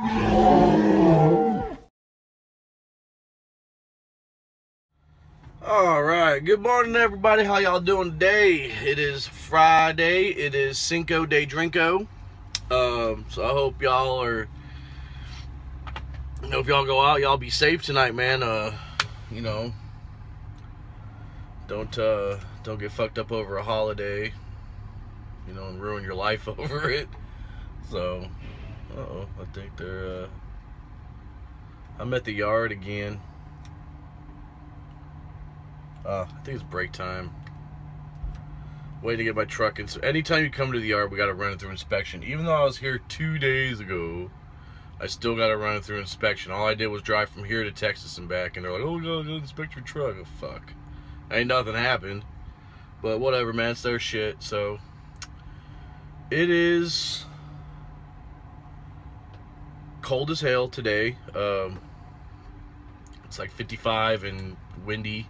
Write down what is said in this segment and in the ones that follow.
All right, good morning, everybody. How y'all doing today? It is Friday. It is Cinco de Drinko. Um, so I hope y'all are. You know, if y'all go out, y'all be safe tonight, man. Uh, you know, don't uh, don't get fucked up over a holiday. You know, and ruin your life over it. So, uh oh, I think they're. Uh, I'm at the yard again. Uh, I think it's break time. Waiting to get my truck in. So anytime you come to the yard, we got to run it through inspection. Even though I was here two days ago, I still got to run it through inspection. All I did was drive from here to Texas and back, and they're like, "Oh, gotta go inspect your truck." Oh, fuck, ain't nothing happened. But whatever, man. It's their shit. So it is cold as hell today. Um, it's like 55 and windy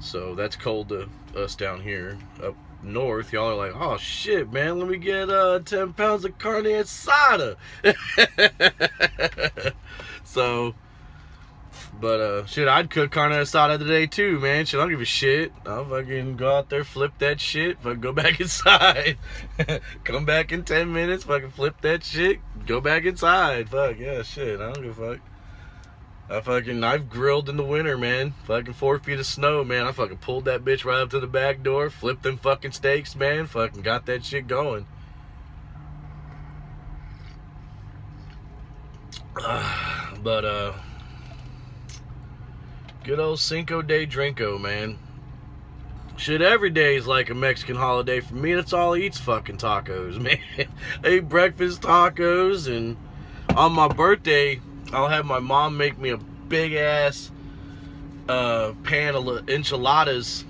so that's cold to us down here. Up north, y'all are like, oh shit, man, let me get uh, 10 pounds of carne asada. so, but uh, shit, I'd cook carne asada today too, man. Shit, I don't give a shit. I'll fucking go out there, flip that shit, fucking go back inside. Come back in 10 minutes, fucking flip that shit, go back inside. Fuck, yeah, shit, I don't give a fuck. I fucking I've grilled in the winter, man. Fucking four feet of snow, man. I fucking pulled that bitch right up to the back door, flipped them fucking steaks, man. Fucking got that shit going. But uh good old Cinco de Drinko, man. Shit, every day is like a Mexican holiday for me. That's all I eat's fucking tacos, man. I eat breakfast tacos, and on my birthday, I'll have my mom make me a big ass uh, pan of enchiladas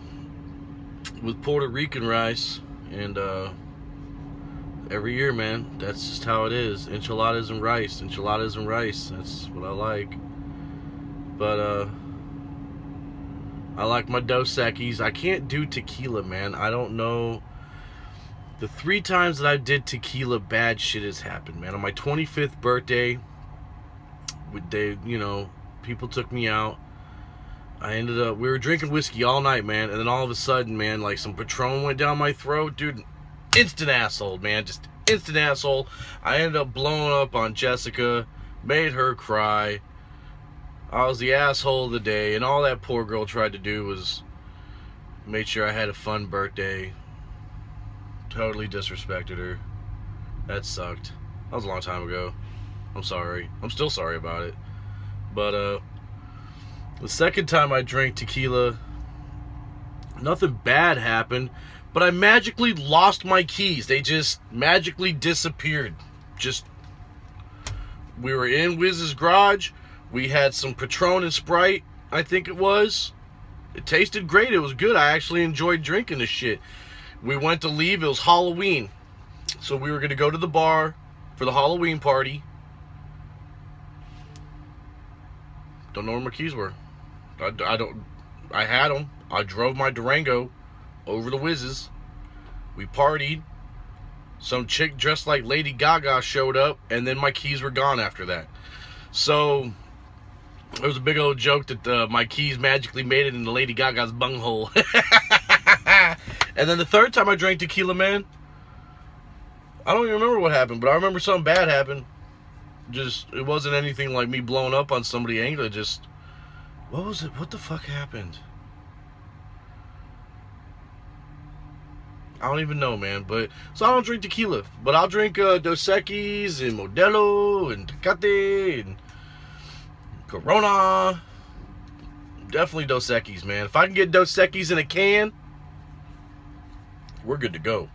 with Puerto Rican rice, and uh, every year, man, that's just how it is. Enchiladas and rice, enchiladas and rice. That's what I like. But uh, I like my Dos Equis. I can't do tequila, man. I don't know. The three times that I did tequila, bad shit has happened, man. On my 25th birthday, with they, you know, people took me out. I ended up, we were drinking whiskey all night, man, and then all of a sudden, man, like some Patron went down my throat, dude. Instant asshole, man, just instant asshole. I ended up blowing up on Jessica, made her cry. I was the asshole of the day, and all that poor girl tried to do was make sure I had a fun birthday. Totally disrespected her. That sucked. That was a long time ago. I'm sorry. I'm still sorry about it. But uh the second time I drank tequila, nothing bad happened, but I magically lost my keys. They just magically disappeared. Just we were in Wiz's garage. We had some Patron and Sprite, I think it was. It tasted great. It was good. I actually enjoyed drinking this shit. We went to leave. It was Halloween. So we were going to go to the bar for the Halloween party. Don't know where my keys were. I, I don't. I had them. I drove my Durango over the Wiz's. We partied. Some chick dressed like Lady Gaga showed up, and then my keys were gone after that. So it was a big old joke that uh, my keys magically made it in the Lady Gaga's bunghole. and then the third time I drank tequila, man, I don't even remember what happened, but I remember something bad happened just it wasn't anything like me blowing up on somebody angry just what was it what the fuck happened I don't even know, man. But so I don't drink tequila, but I'll drink uh, Dos Equis and Modelo and Tecate and Corona. Definitely Dos Equis, man. If I can get Dos Equis in a can, we're good to go.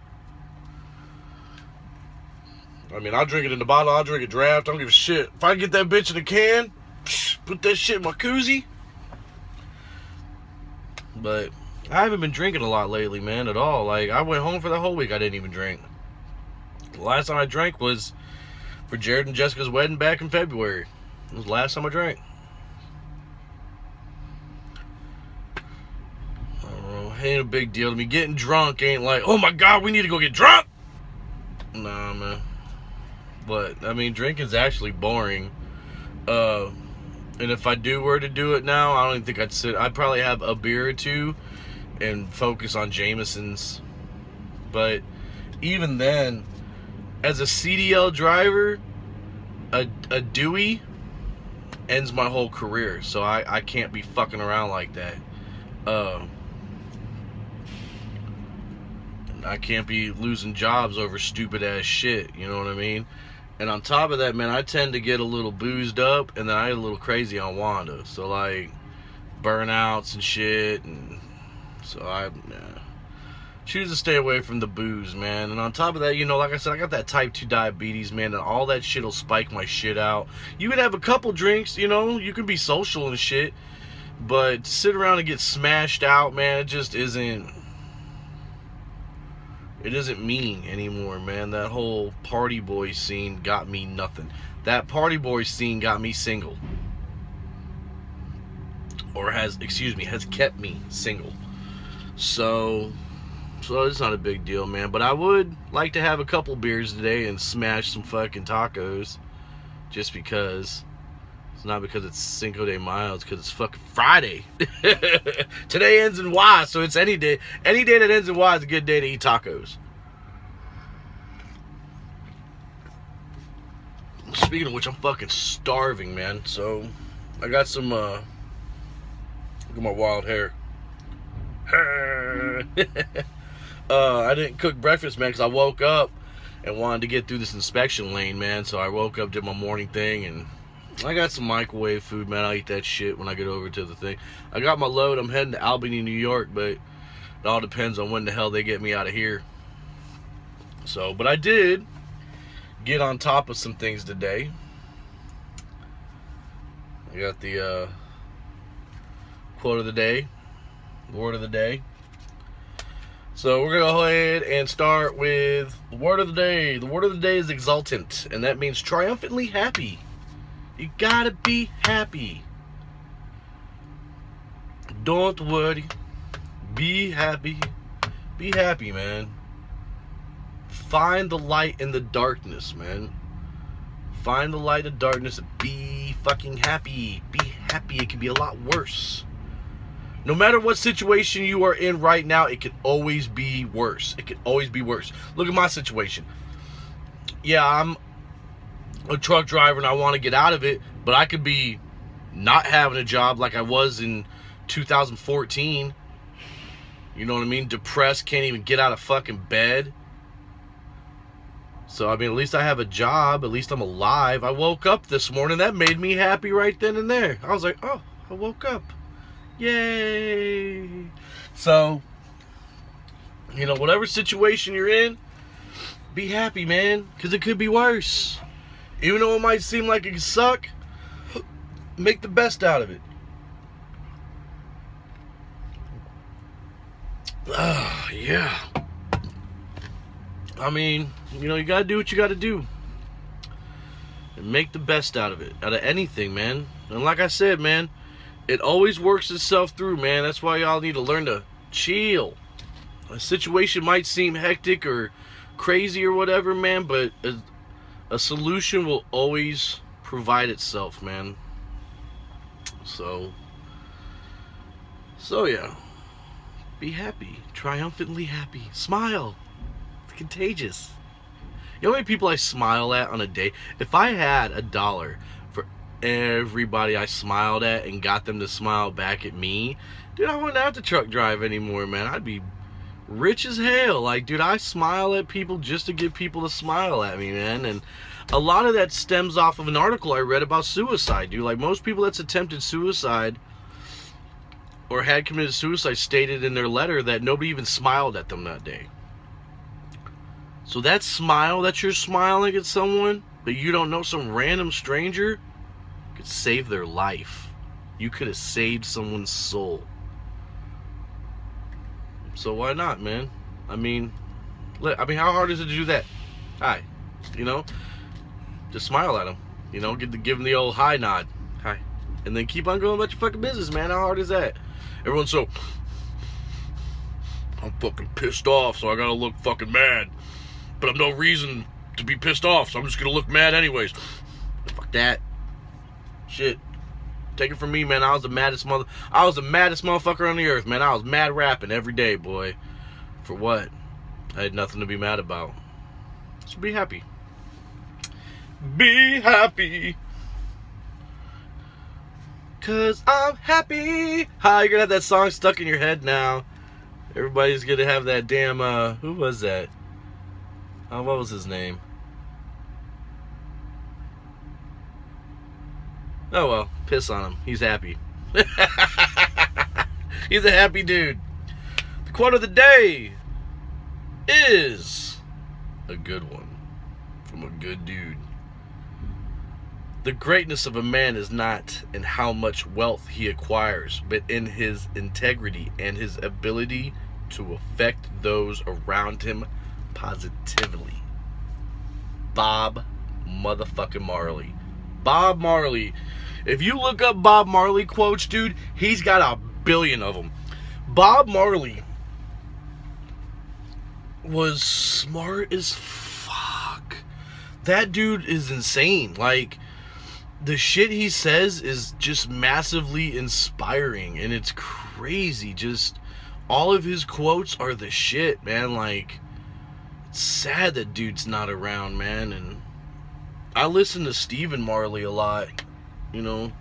I mean, I'll drink it in the bottle, I'll drink a draft, I don't give a shit. If I get that bitch in a can, put that shit in my koozie. But I haven't been drinking a lot lately, man, at all. Like, I went home for the whole week, I didn't even drink. The last time I drank was for Jared and Jessica's wedding back in February. It was last time I drank. I ain't a big deal to me. Getting drunk ain't like, oh my god, we need to go get drunk. Nah, man But I mean, drinking's actually boring. Uh, and if I do were to do it now, I don't even think I'd sit. I'd probably have a beer or two and focus on Jameson's. But even then, as a CDL driver, a, a DUI ends my whole career. So I, I can't be fucking around like that. Uh, I can't be losing jobs over stupid ass shit. You know what I mean? And on top of that, man, I tend to get a little boozed up, and then I get a little crazy on Wanda. So like burnouts and shit, and so I yeah, choose to stay away from the booze, man. And on top of that, you know, like I said, I got that type two diabetes, man, and all that shit'll spike my shit out. You could have a couple drinks, you know, you can be social and shit, but sit around and get smashed out, man, it just isn't it isn't mean anymore, man. That whole party boy scene got me nothing. That party boy scene got me single. Or has, excuse me, has kept me single. So, so it's not a big deal, man. But I would like to have a couple beers today and smash some fucking tacos. Just because. It's not because it's Cinco de Mayo, it's because it's fucking Friday. Today ends in Y, so it's any day. Any day that ends in Y is a good day to eat tacos. Speaking of which, I'm fucking starving, man. So, I got some, uh, look at my wild hair. uh, I didn't cook breakfast, man, because I woke up and wanted to get through this inspection lane, man. So I woke up, did my morning thing, and I got some microwave food, man. I eat that shit when I get over to the thing. I got my load. I'm heading to Albany, New York, but it all depends on when the hell they get me out of here. So, but I did get on top of some things today. I got the uh, quote of the day, word of the day. So we're gonna go ahead and start with the word of the day. The word of the day is exultant, and that means triumphantly happy. You gotta be happy. Don't worry. Be happy. Be happy, man. Find the light in the darkness, man. Find the light in darkness. Be fucking happy. Be happy. It can be a lot worse. No matter what situation you are in right now, it can always be worse. It can always be worse. Look at my situation. Yeah, I'm a truck driver and I want to get out of it, but I could be not having a job like I was in 2014. You know what I mean? Depressed, can't even get out of fucking bed. So, I mean, at least I have a job. At least I'm alive. I woke up this morning. That made me happy right then and there. I was like, oh, I woke up. Yay. So, you know, whatever situation you're in, be happy, man. Because it could be worse. Even though it might seem like it could suck, make the best out of it. Uh, yeah. I mean, you know, you gotta do what you gotta do. And make the best out of it. Out of anything, man. And like I said, man, it always works itself through, man. That's why y'all need to learn to chill. A situation might seem hectic or crazy or whatever, man, but a, a solution will always provide itself, man. So, so yeah. Be happy. Triumphantly happy. Smile. It's contagious. You know how many people I smile at on a day? If I had a dollar everybody I smiled at and got them to smile back at me, dude, I wouldn't have to truck drive anymore, man. I'd be rich as hell. Like, dude, I smile at people just to get people to smile at me, man. And a lot of that stems off of an article I read about suicide, dude. Like, most people that's attempted suicide or had committed suicide stated in their letter that nobody even smiled at them that day. So that smile that you're smiling at someone but you don't know some random stranger could save their life. You could have saved someone's soul. So why not, man? I mean, look, I mean, how hard is it to do that? Hi, you know, just smile at them. You know, get give them the old high nod. Hi, and then keep on going about your fucking business, man. How hard is that? Everyone's so, I'm fucking pissed off, so I gotta look fucking mad. But I'm no reason to be pissed off, so I'm just gonna look mad anyways. Fuck that. Shit. Take it from me, man. I was the maddest mother. I was the maddest motherfucker on the earth, man. I was mad rapping every day, boy. For what? I had nothing to be mad about. So be happy. Be happy. Cause I'm happy. How you're gonna have that song stuck in your head now. Everybody's gonna have that damn uh who was that? Oh, what was his name? Oh well, piss on him. He's happy. He's a happy dude. The quote of the day is a good one from a good dude. The greatness of a man is not in how much wealth he acquires, but in his integrity and his ability to affect those around him positively. Bob motherfucking Marley. Bob Marley. If you look up Bob Marley quotes, dude, he's got a billion of them. Bob Marley was smart as fuck. That dude is insane. Like, the shit he says is just massively inspiring and it's crazy. Just all of his quotes are the shit, man. Like, it's sad that dude's not around, man. And I listen to Stephen Marley a lot, you know.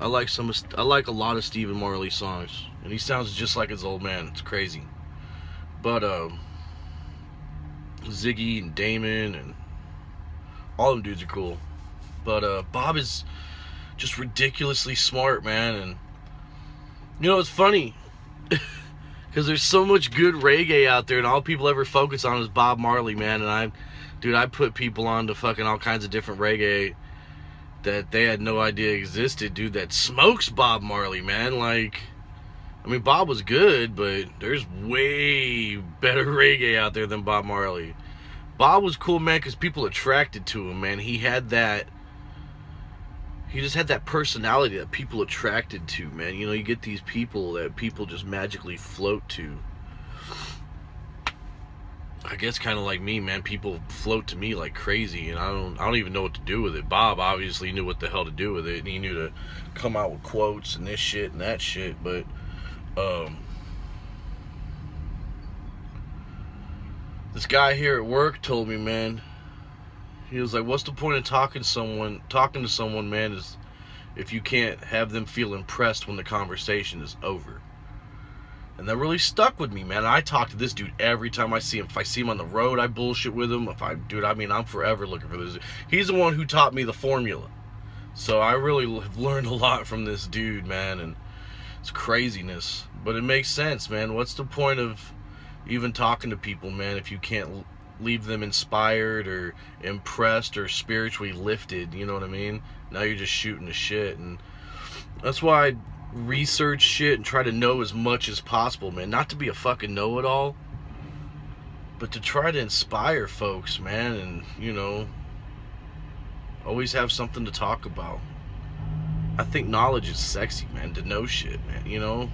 I like some. I like a lot of Stephen Marley songs, and he sounds just like his old man. It's crazy. But um, Ziggy and Damian and all them dudes are cool. But uh, Bob is just ridiculously smart, man. And you know, it's funny because there's so much good reggae out there, and all people ever focus on is Bob Marley, man. And I, dude, I put people on to fucking all kinds of different reggae that they had no idea existed, dude. That smokes Bob Marley, man. Like, I mean, Bob was good, but there's way better reggae out there than Bob Marley. Bob was cool, man, because people attracted to him, man. He had that he just had that personality that people attracted to, man. You know, you get these people that people just magically float to. I guess kind of like me, man. People float to me like crazy, and I don't, I don't even know what to do with it. Bob obviously knew what the hell to do with it, and he knew to come out with quotes and this shit and that shit. But, um, this guy here at work told me, man, he was like, "What's the point of talking to someone, talking to someone, man, is if you can't have them feel impressed when the conversation is over." And that really stuck with me, man. I talk to this dude every time I see him. If I see him on the road, I bullshit with him. If I, dude, I mean, I'm forever looking for this. He's the one who taught me the formula. So I really have learned a lot from this dude, man, and it's craziness. But it makes sense, man. What's the point of even talking to people, man, if you can't leave them inspired or impressed or spiritually lifted. You know what I mean? Now you're just shooting the shit, and that's why I research shit and try to know as much as possible, man. Not to be a fucking know-it-all, but to try to inspire folks, man, and you know, always have something to talk about. I think knowledge is sexy, man. To know shit, man. You know,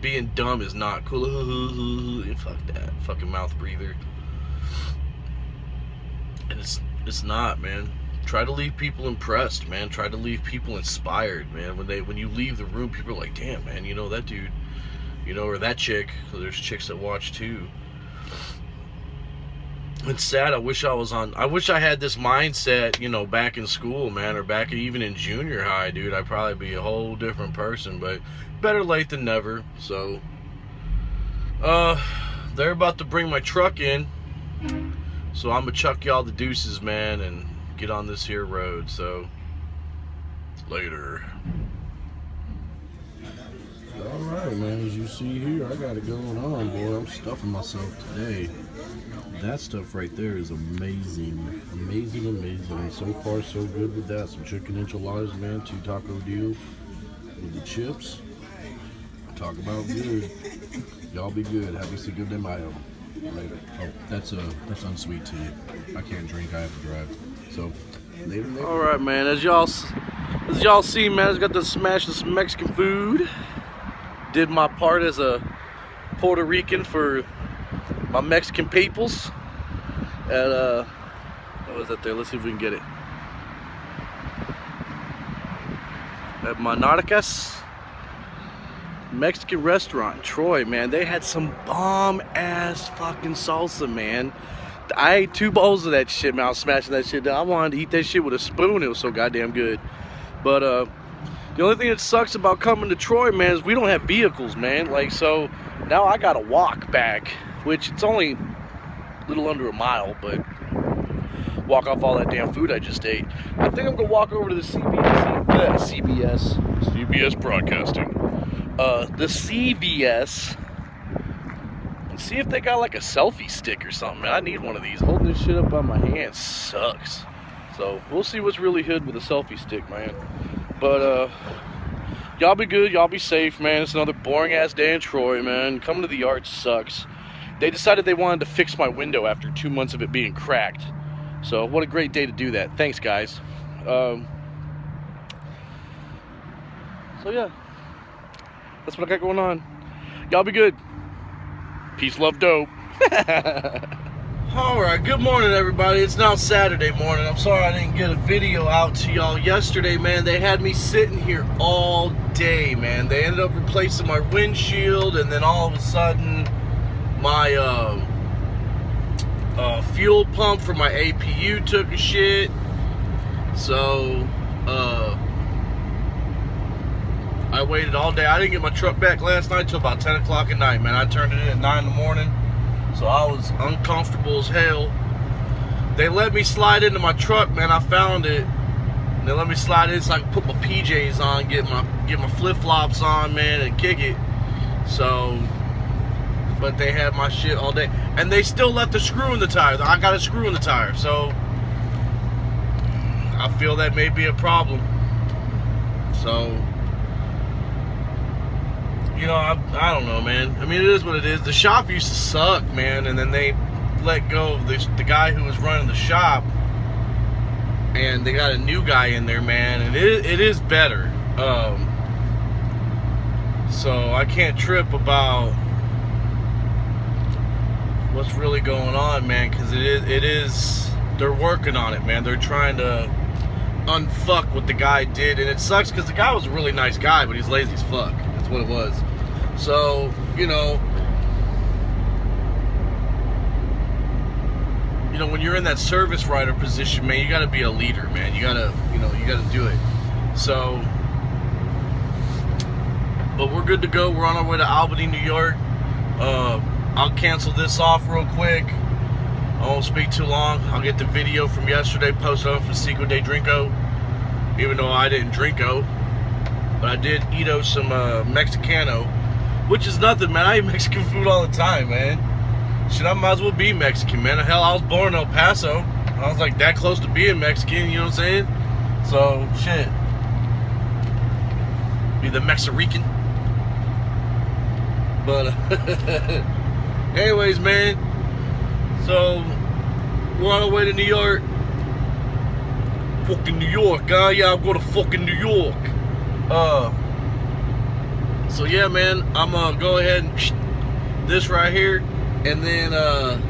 being dumb is not cool. Fuck that, fucking mouth breather and it's it's not, man. Try to leave people impressed, man. Try to leave people inspired, man. When they when you leave the room, people are like, "Damn, man, you know that dude, you know, or that chick." There's chicks that watch too. It's sad. I wish I was on. I wish I had this mindset, you know, back in school, man, or back even in junior high, dude. I'd probably be a whole different person. But better late than never. So, uh, they're about to bring my truck in. So I'm gonna chuck y'all the deuces, man, and get on this here road. So later. All right, man. As you see here, I got it going on, boy. I'm stuffing myself today. That stuff right there is amazing, amazing, amazing. So far, so good with that. Some chicken enchiladas, man. Two taco deal with the chips. Talk about good. Y'all be good. Happy to good day, Mayo later. Oh, that's uh, that's unsweet to you. I can't drink. I have to drive. So later. later. All right, man. As y'all, as y'all see, man, I just got to smash this Mexican food. Did my part as a Puerto Rican for my Mexican peoples. And uh, what was that there? Let's see if we can get it. At Monauticas Mexican restaurant, Troy, man. They had some bomb ass fucking salsa, man. I ate two bowls of that shit, man. I was smashing that shit down. I wanted to eat that shit with a spoon. It was so goddamn good. But uh, the only thing that sucks about coming to Troy, man, is we don't have vehicles, man. Like, so now I gotta walk back, which it's only a little under a mile, but walk off all that damn food I just ate. I think I'm gonna walk over to the CBS, uh, CBS, CBS Broadcasting, uh, the CVS, and see if they got like a selfie stick or something. I need one of these. Holding this shit up on my hand sucks. So we'll see what's really hood with a selfie stick, man. But uh, y'all be good. Y'all be safe, man. It's another boring ass day in Troy, man. Coming to the yard sucks. They decided they wanted to fix my window after two months of it being cracked. So what a great day to do that. Thanks, guys. Um, so yeah, that's what I got going on. Y'all be good. Peace, love, dope. All right, good morning, everybody. It's now Saturday morning. I'm sorry I didn't get a video out to y'all yesterday, man. They had me sitting here all day, man. They ended up replacing my windshield, and then all of a sudden, my uh, uh, fuel pump for my APU took a shit. So, uh, I waited all day. I didn't get my truck back last night till about 10 o'clock at night, man. I turned it in at 9 in the morning. So I was uncomfortable as hell. They let me slide into my truck, man. I found it. They let me slide in so I can put my PJs on, get my get my flip-flops on, man, and kick it. So but they had my shit all day. And they still left the screw in the tire. I got a screw in the tire. So I feel that may be a problem. So you know, I, I don't know, man. I mean, it is what it is. The shop used to suck, man, and then they let go of the, the guy who was running the shop, and they got a new guy in there, man, and it, it is better. Um, so I can't trip about what's really going on, man, because it is, it is, they're working on it, man. They're trying to unfuck what the guy did, and it sucks because the guy was a really nice guy, but he's lazy as fuck. That's what it was. So, you know, you know, when you're in that service writer position, man, you got to be a leader, man. You got to, you know, you got to do it. So, but we're good to go. We're on our way to Albany, New York. Uh, I'll cancel this off real quick. I won't speak too long. I'll get the video from yesterday posted on for Cinco de Drinko. Even though I didn't drinko. But I did eat some uh, Mexicano which is nothing, man. I eat Mexican food all the time, man. Shit, I might as well be Mexican, man. Hell, I was born in El Paso. I was like that close to being Mexican, you know what I'm saying? So, shit. Be the Mexarican. But, anyways, man. So, we're on our way to New York. Fucking New York, huh? Yeah, I'm going to fucking New York. Uh, so yeah, man, I'm gonna go ahead and this right here, and then uh,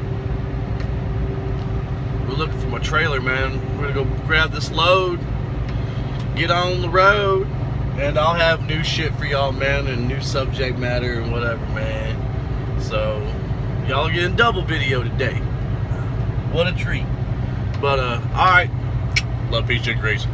we're looking for my trailer, man. We're gonna go grab this load, get on the road, and I'll have new shit for y'all, man, and new subject matter and whatever, man. So y'all getting double video today. What a treat. But uh, all right. Love, peace, and grace.